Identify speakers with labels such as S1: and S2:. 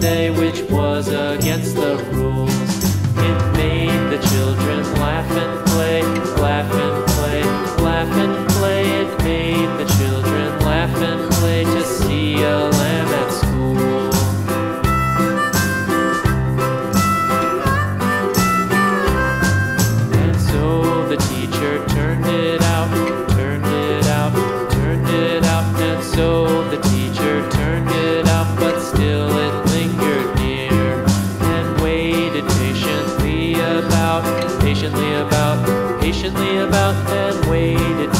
S1: School day, which was against the rules. It made the children laugh and play, laugh and play, laugh and play. It made the children laugh and play to see a patiently about, patiently about, and waited